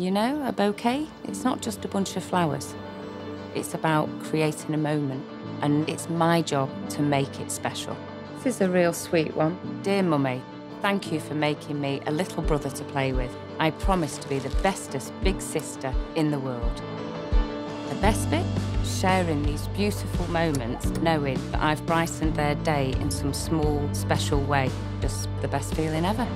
You know, a bouquet, it's not just a bunch of flowers. It's about creating a moment, and it's my job to make it special. This is a real sweet one. Dear Mummy, thank you for making me a little brother to play with. I promise to be the bestest big sister in the world. The best bit? Sharing these beautiful moments, knowing that I've brightened their day in some small, special way. Just the best feeling ever.